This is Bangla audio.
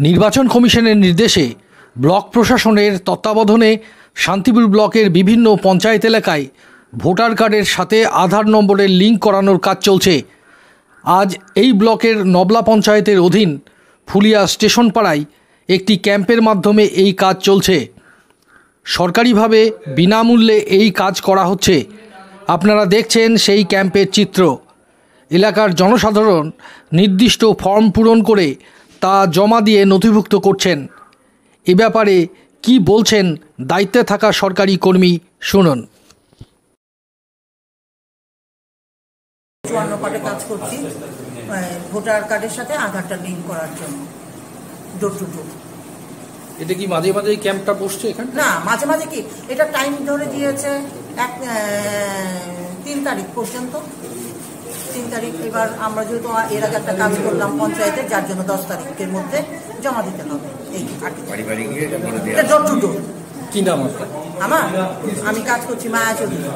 নির্বাচন কমিশনের নির্দেশে ব্লক প্রশাসনের তত্ত্বাবধানে শান্তিপুর ব্লকের বিভিন্ন পঞ্চায়েত এলাকায় ভোটার কার্ডের সাথে আধার নম্বরের লিঙ্ক করানোর কাজ চলছে। আজ এই ব্লকের নবলা পঞ্চায়েতের অধীন ফুলিয়া স্টেশন পাড়ায় একটি ক্যাম্পের মাধ্যমে এই কাজ চলছে। সরকারিভাবে বিনামূল্যে এই কাজ করা হচ্ছে। আপনারা দেখছেন সেই ক্যাম্পের চিত্র। এলাকার জনসাধারণ নির্দিষ্ট ফর্ম পূরণ করে তা জমা দিয়ে নথিভুক্ত করছেন। এ ব্যাপারে কি বলছেন দায়িত্বে থাকা সরকারি কর্মী শুনুন। চুয়ান্ন কার্ডে কাজ করছি। মানে ভোটার কার্ডের সাথে আধারটা লিঙ্ক করার জন্য। ডোর টু ডোর এটা কি মাঝে মাঝে ক্যাম্পটা বসছে এখানে? না মাঝে মাঝে কি? এটা টাইম ধরে দিয়েছে এক তিন তারিখ পর্যন্ত। তিন তারিখ এবার আমরা যেহেতু এর আগে একটা কাজ করলাম পঞ্চায়েতে যার জন্য দশ তারিখের মধ্যে জমা দিতে হবে। এই আর কি। বাড়ি বাড়ি গিয়ে এটা বলে ডোর টু ডোর কি নাম আমার? আমি কাজ করছি মায়া চৌধুরী।